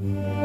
mm